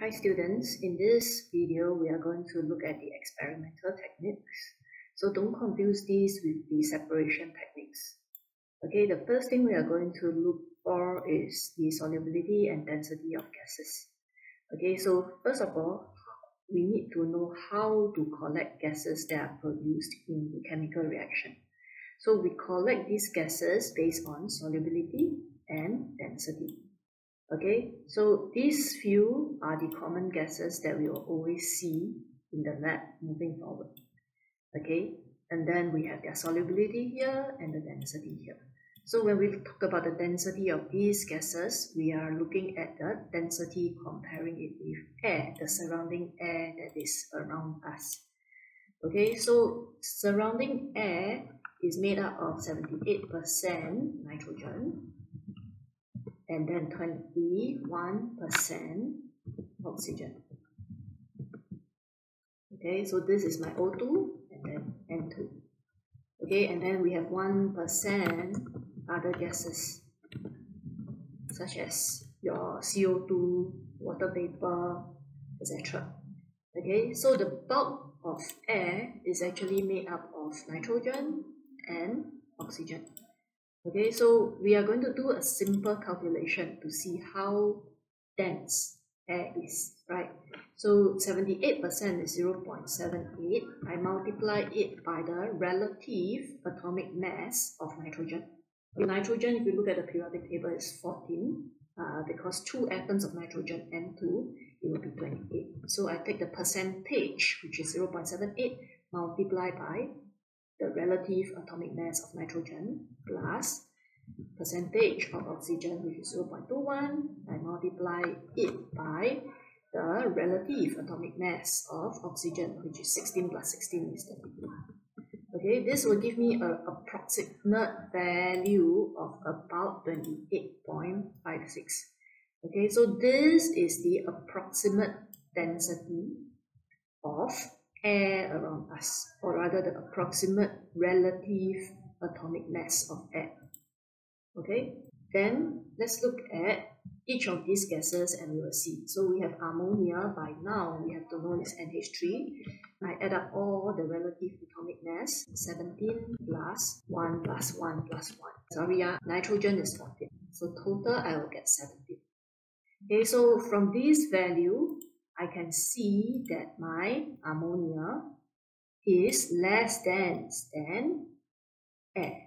Hi students, in this video we are going to look at the experimental techniques. So don't confuse these with the separation techniques. Okay, the first thing we are going to look for is the solubility and density of gases. Okay, so first of all, we need to know how to collect gases that are produced in the chemical reaction. So we collect these gases based on solubility and density. Okay, so these few are the common gases that we will always see in the lab moving forward. Okay, and then we have their solubility here and the density here. So when we talk about the density of these gases, we are looking at the density comparing it with air, the surrounding air that is around us. Okay, so surrounding air is made up of 78% nitrogen, and then 21% oxygen. Okay, so this is my O2 and then N2. Okay, and then we have 1% other gases such as your CO2, water vapor, etc. Okay, so the bulk of air is actually made up of nitrogen and oxygen. Okay, so we are going to do a simple calculation to see how dense air is, right? So 78% is 0.78. I multiply it by the relative atomic mass of nitrogen. With nitrogen, if you look at the periodic table, is 14. Uh, because two atoms of nitrogen, N2, it will be 28. So I take the percentage, which is 0.78, multiply by the relative atomic mass of nitrogen plus percentage of oxygen, which is 0.21. I multiply it by the relative atomic mass of oxygen, which is 16 plus 16 is 32. Okay, this will give me an approximate value of about 28.56. Okay, so this is the approximate density of air around us, or rather the approximate relative atomic mass of air. Okay, then let's look at each of these gases and we will see. So we have ammonia, by now we have to know it's NH3. I add up all the relative atomic mass, 17 plus 1 plus 1 plus 1. Sorry, uh, nitrogen is 14. So total I will get 17. Okay, so from this value, I can see that my ammonia is less dense than air,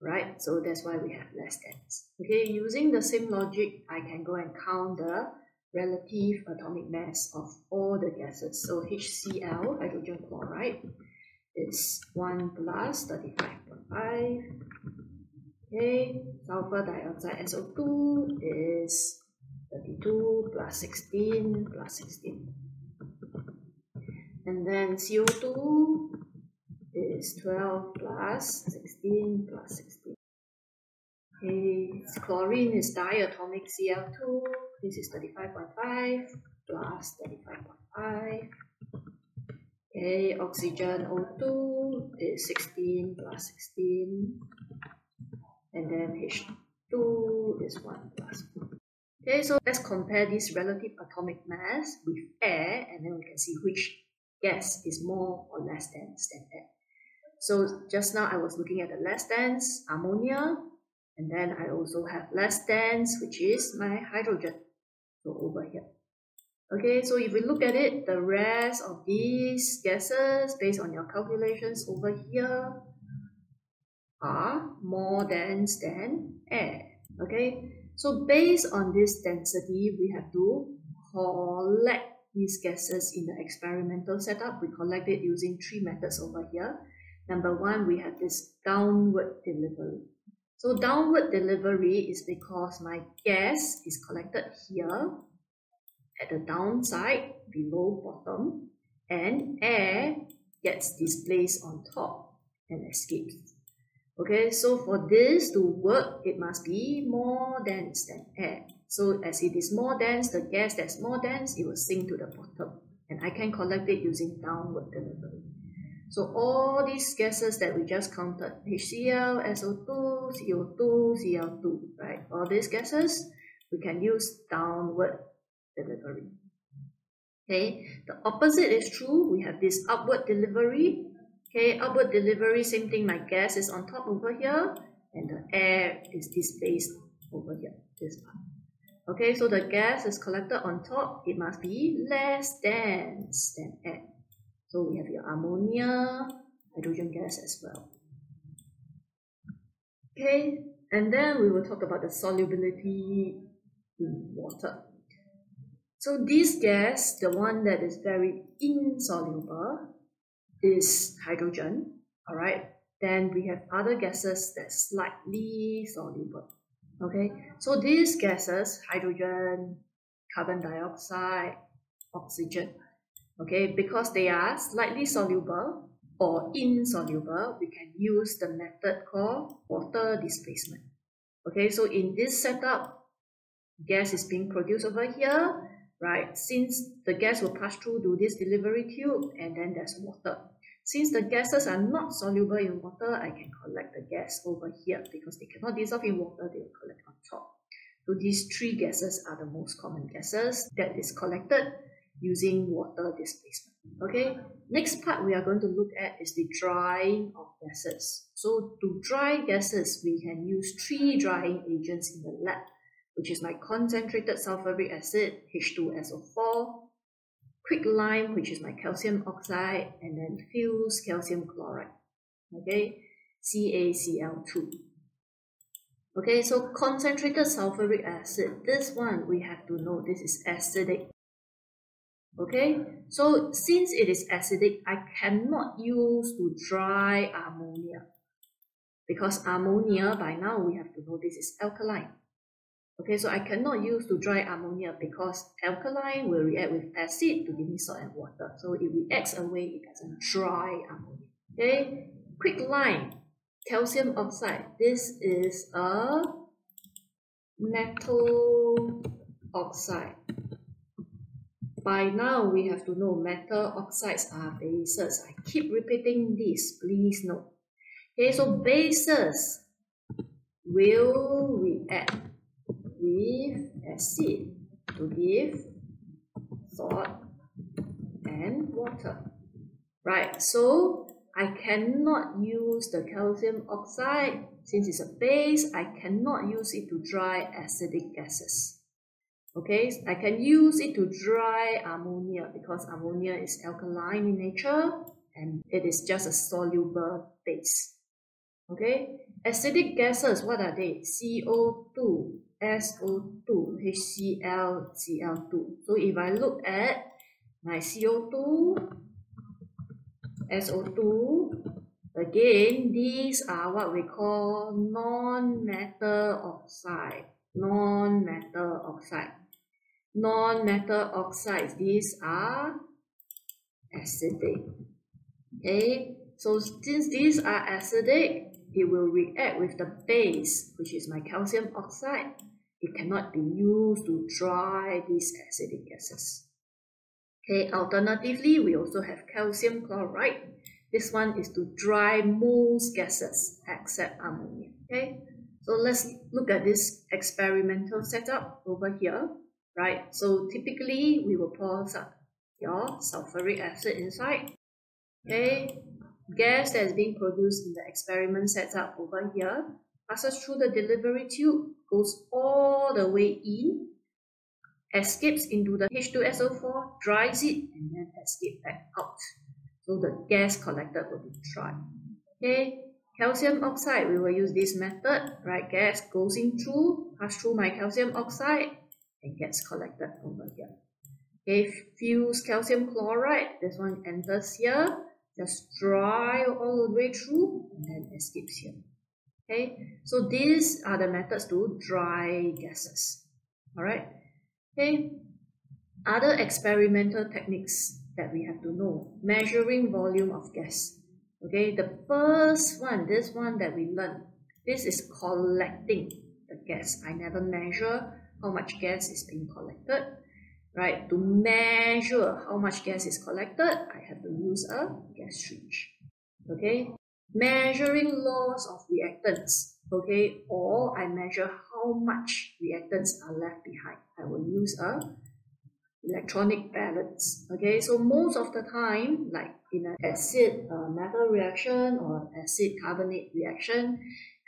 right? So that's why we have less dense. Okay, using the same logic, I can go and count the relative atomic mass of all the gases. So HCl, hydrogen chloride, is 1 plus 35.5. Okay, sulfur dioxide SO2 is 32 plus 16 plus 16. And then CO2 is 12 plus 16 plus 16. Okay, chlorine is diatomic Cl2. This is 35.5 plus 35.5. Okay, oxygen O2 is 16 plus 16. And then H2 is 1 plus 1. Okay, so let's compare this relative atomic mass with air and then we can see which gas is more or less dense than air. So just now I was looking at the less dense ammonia and then I also have less dense which is my hydrogen. So over here. Okay, so if we look at it, the rest of these gases based on your calculations over here are more dense than air. Okay, so based on this density, we have to collect these gases in the experimental setup. We collect it using three methods over here. Number one, we have this downward delivery. So downward delivery is because my gas is collected here at the downside, below bottom, and air gets displaced on top and escapes. Okay, so for this to work, it must be more dense than air. So as it is more dense, the gas that's more dense, it will sink to the bottom. And I can collect it using downward delivery. So all these gases that we just counted, HCl, SO2, CO2, Cl2, right? All these gases, we can use downward delivery. Okay, the opposite is true. We have this upward delivery. Okay, upward delivery, same thing. My gas is on top over here, and the air is displaced over here, this part. Okay, so the gas is collected on top. It must be less dense than air. So we have your ammonia, hydrogen gas as well. Okay, and then we will talk about the solubility in water. So this gas, the one that is very insoluble, is hydrogen, all right? Then we have other gases that's slightly soluble, okay? So these gases, hydrogen, carbon dioxide, oxygen, okay? Because they are slightly soluble or insoluble, we can use the method called water displacement. Okay, so in this setup, gas is being produced over here, right? Since the gas will pass through to this delivery tube and then there's water. Since the gases are not soluble in water, I can collect the gas over here because they cannot dissolve in water, they will collect on top. So these three gases are the most common gases that is collected using water displacement. Okay, next part we are going to look at is the drying of gases. So to dry gases, we can use three drying agents in the lab which is my concentrated sulfuric acid, H2SO4, quicklime, which is my calcium oxide, and then fuse calcium chloride, okay, CaCl2. Okay, so concentrated sulfuric acid, this one we have to know this is acidic. Okay, so since it is acidic, I cannot use to dry ammonia. Because ammonia, by now we have to know this is alkaline. Okay, so I cannot use to dry ammonia because alkaline will react with acid to give me salt and water. So it reacts away, it doesn't dry ammonia. Okay, quicklime, calcium oxide. This is a metal oxide. By now, we have to know metal oxides are bases. I keep repeating this, please note. Okay, so bases will react with acid to give salt and water. Right, so I cannot use the calcium oxide since it's a base, I cannot use it to dry acidic gases. Okay, I can use it to dry ammonia because ammonia is alkaline in nature and it is just a soluble base. Okay, acidic gases, what are they? CO2, SO2, HCl, Cl2. So if I look at my CO2, SO2, again, these are what we call non-metal oxide. Non-metal oxide. Non-metal oxides, these are acidic. Okay, so since these are acidic, it will react with the base, which is my calcium oxide, it cannot be used to dry these acidic gases. Okay, alternatively, we also have calcium chloride. This one is to dry most gases except ammonia. Okay, so let's look at this experimental setup over here, right? So typically, we will pour some your sulfuric acid inside. Okay, gas that is being produced in the experiment setup over here passes through the delivery tube, goes all the way in, escapes into the H2SO4, dries it, and then escapes back out. So the gas collected will be dry. Okay, calcium oxide, we will use this method, right? Gas goes in through, pass through my calcium oxide, and gets collected over here. Okay, fused calcium chloride, this one enters here, just dry all the way through, and then escapes here. Okay, so these are the methods to dry gases. All right. Okay, other experimental techniques that we have to know measuring volume of gas. Okay, the first one, this one that we learned, this is collecting the gas. I never measure how much gas is being collected. Right, to measure how much gas is collected, I have to use a gas syringe. Okay, measuring loss of reactants, okay, or I measure how much reactants are left behind. I will use a electronic balance. Okay, so most of the time, like in an acid uh, metal reaction or acid carbonate reaction,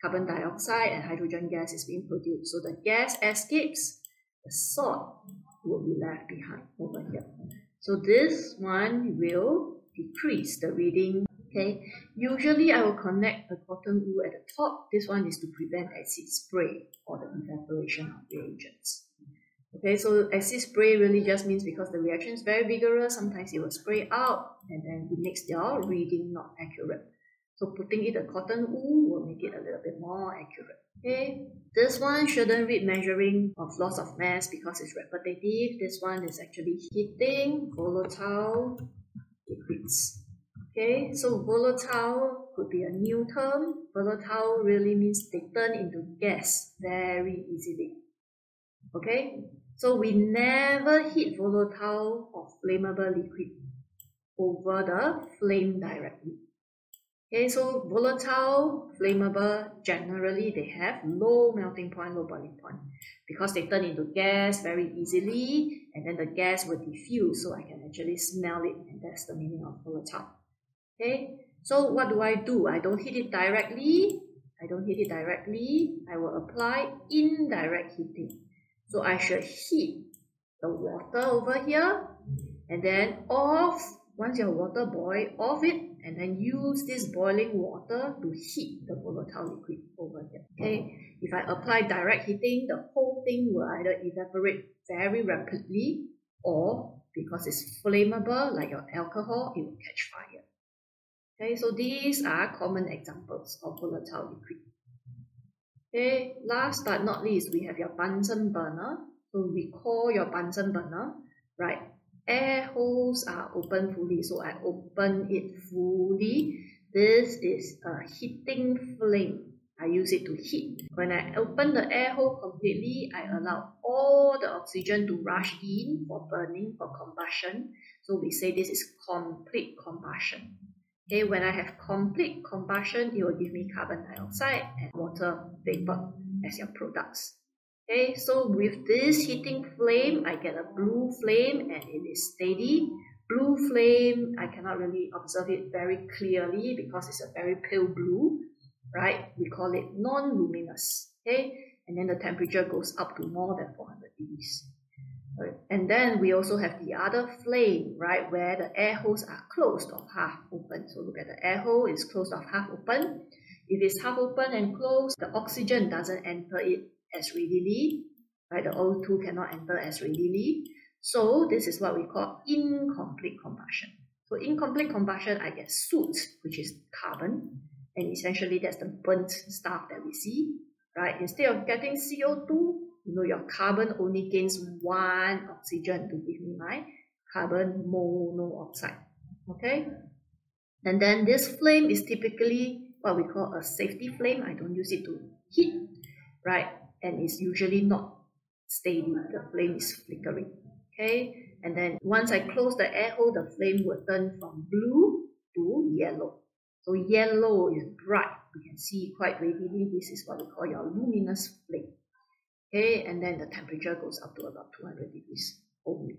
carbon dioxide and hydrogen gas is being produced. So the gas escapes, the salt will be left behind over here. So this one will decrease the reading. Okay, usually I will connect a cotton wool at the top. This one is to prevent acid spray or the evaporation of reagents. Okay, so acid spray really just means because the reaction is very vigorous, sometimes it will spray out and then it makes your reading not accurate. So putting it a cotton wool will make it a little bit more accurate. Okay, this one shouldn't read measuring of loss of mass because it's repetitive. This one is actually heating volatile liquids. Okay, so volatile could be a new term. Volatile really means they turn into gas very easily. Okay, so we never heat volatile or flammable liquid over the flame directly. Okay, so volatile, flammable, generally they have low melting point, low boiling point because they turn into gas very easily and then the gas will diffuse so I can actually smell it and that's the meaning of volatile. Okay, so what do I do? I don't heat it directly. I don't heat it directly. I will apply indirect heating. So I should heat the water over here and then off, once your water boil, off it and then use this boiling water to heat the volatile liquid over here. Okay, if I apply direct heating, the whole thing will either evaporate very rapidly or because it's flammable like your alcohol, it will catch fire. Okay, so these are common examples of volatile liquid. Okay, last but not least, we have your Bunsen burner. So recall your Bunsen burner, right? air holes are open fully. So I open it fully. This is a heating flame. I use it to heat. When I open the air hole completely, I allow all the oxygen to rush in for burning, for combustion. So we say this is complete combustion. Okay, when I have complete combustion, it will give me carbon dioxide and water vapor as your products. Okay, so with this heating flame, I get a blue flame and it is steady. Blue flame, I cannot really observe it very clearly because it's a very pale blue, right? We call it non-luminous, okay? And then the temperature goes up to more than 400 degrees. Right. And then we also have the other flame, right, where the air holes are closed or half open. So look at the air hole is closed or half open. If it's half open and closed, the oxygen doesn't enter it as readily, right? The O2 cannot enter as readily. So this is what we call incomplete combustion. So incomplete combustion, I get soot, which is carbon, and essentially that's the burnt stuff that we see, right? Instead of getting CO2, you know, your carbon only gains one oxygen to give me my carbon monoxide, okay? And then this flame is typically what we call a safety flame. I don't use it to heat, right? and it's usually not steady. The flame is flickering. Okay, and then once I close the air hole, the flame will turn from blue to yellow. So yellow is bright. You can see quite readily. This is what we call your luminous flame. Okay, and then the temperature goes up to about 200 degrees only.